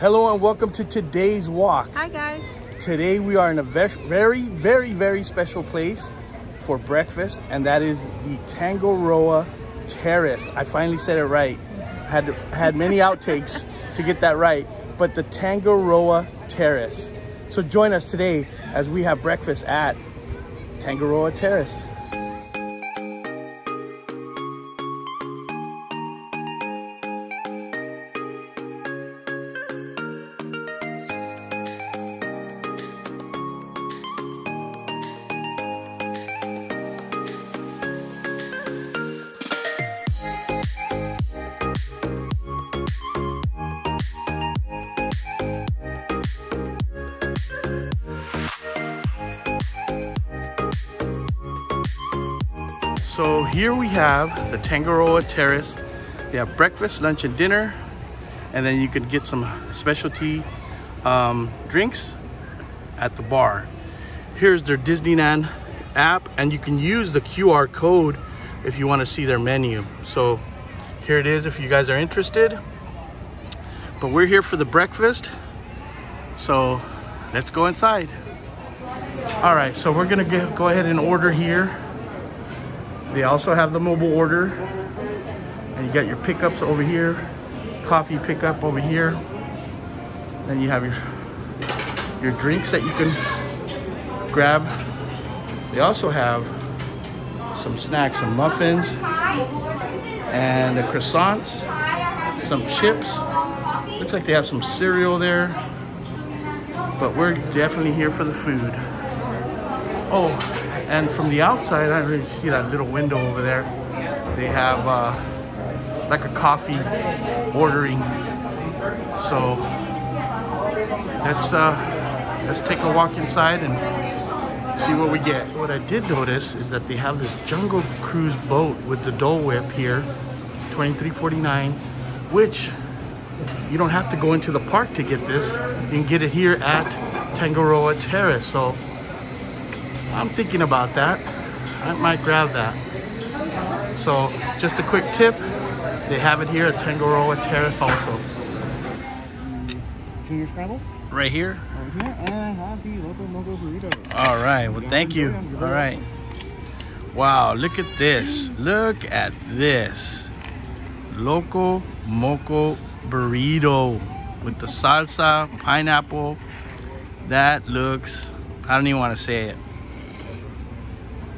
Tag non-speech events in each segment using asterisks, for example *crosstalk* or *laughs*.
Hello and welcome to today's walk. Hi guys. Today we are in a ve very, very, very special place for breakfast and that is the Tangaroa Terrace. I finally said it right. Had had many *laughs* outtakes to get that right, but the Tangaroa Terrace. So join us today as we have breakfast at Tangaroa Terrace. So here we have the Tangaroa Terrace. They have breakfast, lunch, and dinner. And then you can get some specialty um, drinks at the bar. Here's their Disneyland app and you can use the QR code if you want to see their menu. So here it is if you guys are interested. But we're here for the breakfast. So let's go inside. All right, so we're gonna go ahead and order here. They also have the mobile order. And you got your pickups over here, coffee pickup over here. Then you have your, your drinks that you can grab. They also have some snacks, some muffins, and the croissants, some chips. Looks like they have some cereal there. But we're definitely here for the food. Oh, and from the outside, I really see that little window over there. They have uh, like a coffee ordering. So let's uh, let's take a walk inside and see what we get. What I did notice is that they have this Jungle Cruise boat with the Dole Whip here, 23.49, which you don't have to go into the park to get this. You can get it here at Tangaroa Terrace. So I'm thinking about that. I might grab that. So just a quick tip, they have it here at Tangaroa Terrace also. Junior Scramble Right here? right here, and have the Moco burrito. All right, well thank you. All right. Wow, look at this. Look at this. Loco Moco Burrito with the salsa, pineapple. That looks, I don't even want to say it.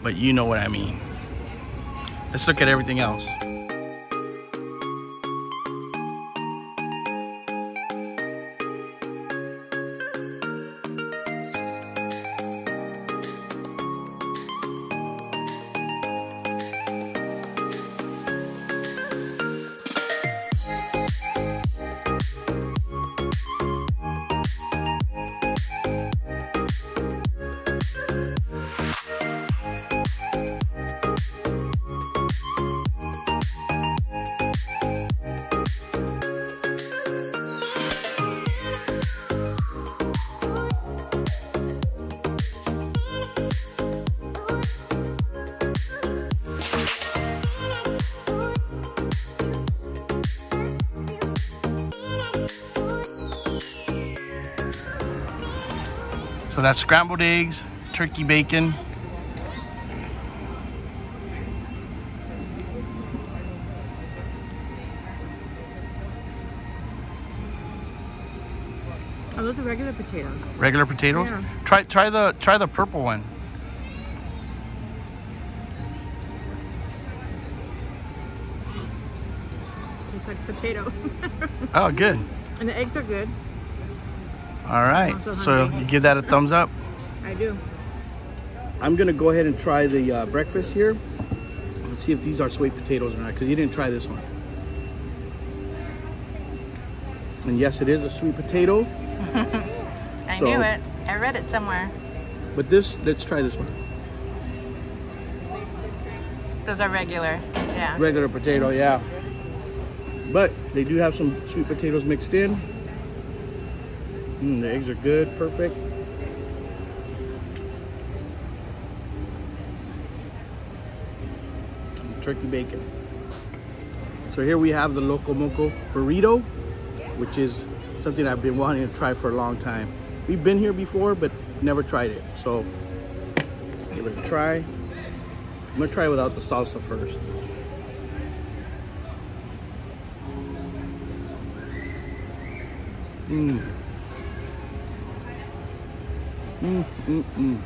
But you know what I mean. Let's look at everything else. So that's scrambled eggs, turkey bacon. Oh, those are regular potatoes. Regular potatoes. Yeah. Try try the try the purple one. It's like potato. *laughs* Oh, good. and the eggs are good. All right. So So you give that a thumbs up. I do. I'm gonna go ahead and try the uh, breakfast here. Let's see if these are sweet potatoes or not, because you didn't try this one. And yes, it is a sweet potato, *laughs* I So- knew it. I read it somewhere. but this, let's try this one. Those are regular. Yeah. Regular potato, yeah. But they do have some sweet potatoes mixed in. Mm, the eggs are good, perfect. Turkey bacon. So here we have the Loco Moco burrito, which is something I've been wanting to try for a long time. We've been here before, but never tried it. So let's give it a try. I'm gonna try it without the salsa first. Mmm. Mm, mm, mm. *laughs*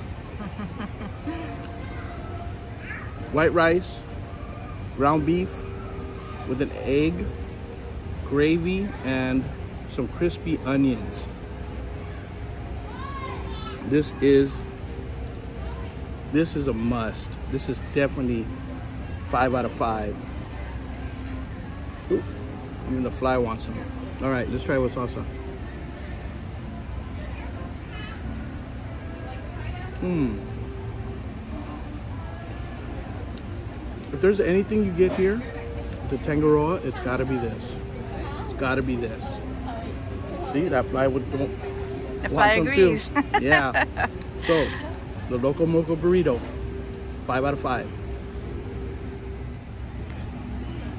White rice, ground beef with an egg, gravy, and some crispy onions. This is this is a must. This is definitely five out of five. Ooh, even the fly wants some. All right, let's try with salsa. Hmm. If there's anything you get here, the Tangaroa, it's gotta be this. It's gotta be this. See, that fly would don't The want fly some agrees. too. Yeah. *laughs* so, the Loco Moco Burrito, five out of five.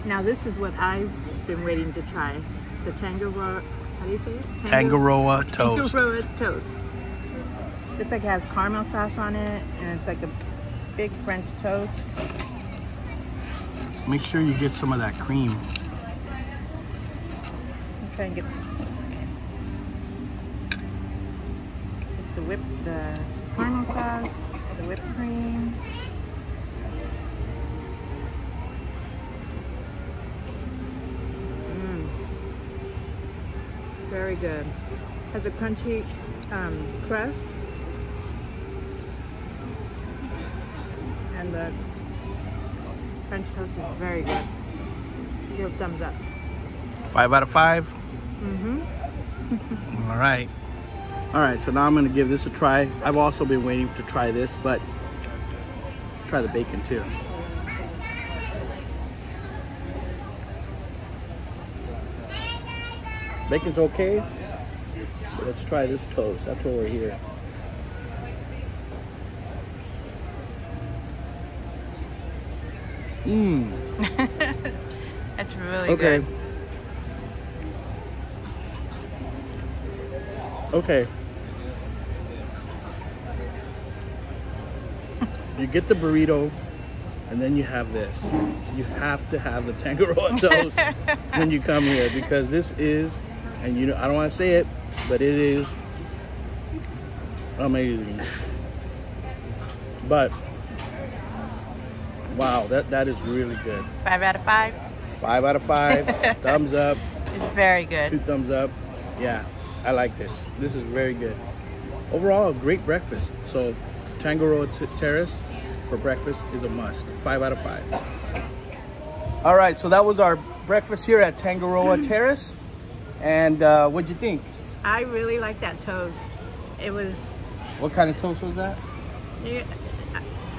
Now this is what I've been waiting to try. The Tangaroa, how do you say it? Tangaroa toast. *laughs* Tangaroa toast. Looks like it has caramel sauce on it, and it's like a big French toast. Make sure you get some of that cream. I'm trying to get, okay. Get the whip, the caramel sauce, the whipped cream. Mm. Very good. Has a crunchy um, crust. And the French toast is very good. Give thumbs up. Five out of five. Mm-hmm. *laughs* All right. All right, so now I'm gonna give this a try. I've also been waiting to try this, but try the bacon too. Bacon's okay, but let's try this toast. That's why we're here. Mmm. *laughs* That's really Okay. good. Okay. Okay. *laughs* You get the burrito, and then you have this. You have to have the Tangaroa toast *laughs* when you come here because this is, and you know, I don't want to say it, but it is amazing. But wow, that that is really good. Five out of five. Five out of five. *laughs* thumbs up. It's very good. Two thumbs up. Yeah, I like this. This is very good. Overall, a great breakfast. So, Tangaroa Terrace for breakfast is a must. Five out of five. All right, so that was our breakfast here at Tangaroa *clears throat* Terrace. And uh, what'd you think? I really like that toast. It was What kind of toast was that? yeah,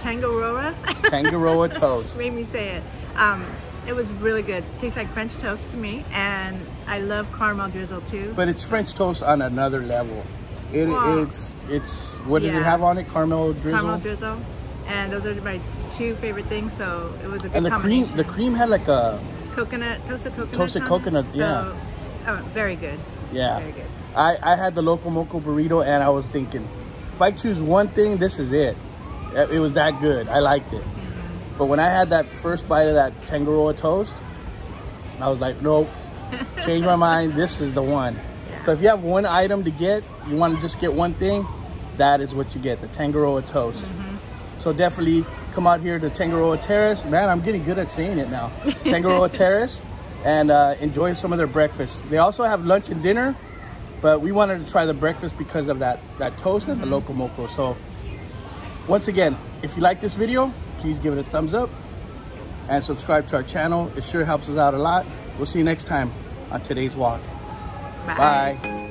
Tangaroa. *laughs* Tangaroa toast. Made me say it. Um, it was really good. Tastes like French toast to me, and I love caramel drizzle too. But it's French toast on another level. It, Wow. It's it's what did it have on it? Caramel drizzle. Caramel drizzle, and those are my two favorite things. So it was a good and the cream, the cream had like a coconut, toasted coconut. Toasted it. coconut, So, yeah. Oh, very good. yeah. Very good. I, I had the Loco Moco burrito and I was thinking, if I choose one thing, this is it. It was that good. I liked it. But when I had that first bite of that Tangaroa toast, I was like, nope, *laughs* change my mind. This is the one. So if you have one item to get, you want to just get one thing, that is what you get, the Tangaroa toast. So definitely come out here to Tangaroa Terrace. Man, I'm getting good at saying it now. Tangaroa *laughs* Terrace and uh, enjoy some of their breakfast. They also have lunch and dinner, but we wanted to try the breakfast because of that, that toast and the Loco Moco. So once again, if you like this video, please give it a thumbs up and subscribe to our channel. It sure helps us out a lot. We'll see you next time on today's walk. Bye.